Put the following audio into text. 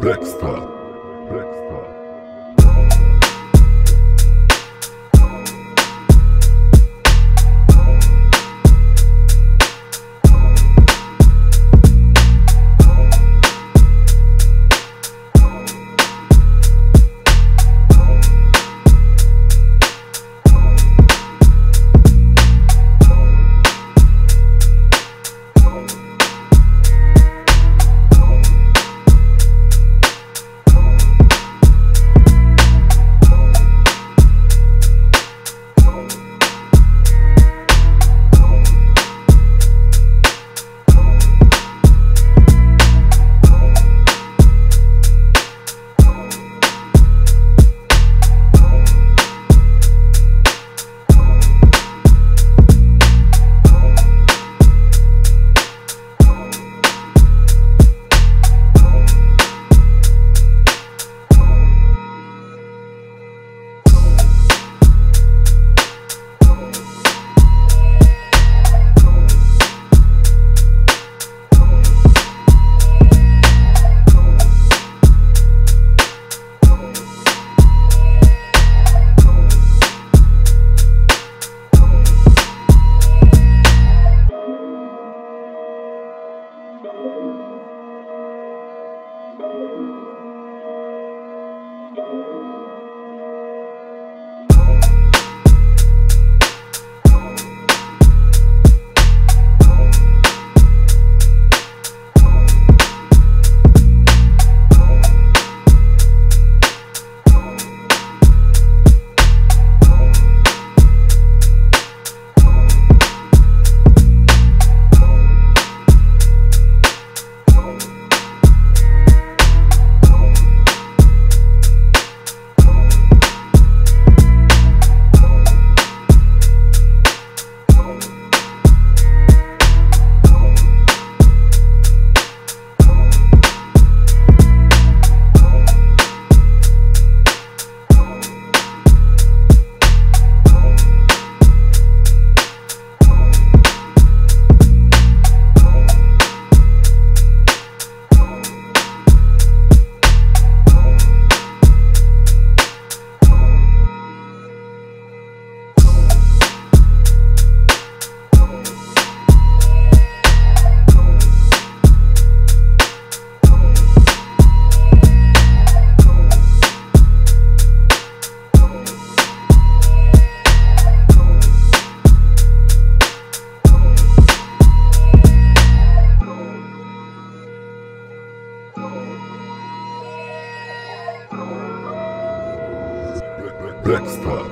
Blackstar. Blackstar. Black Star.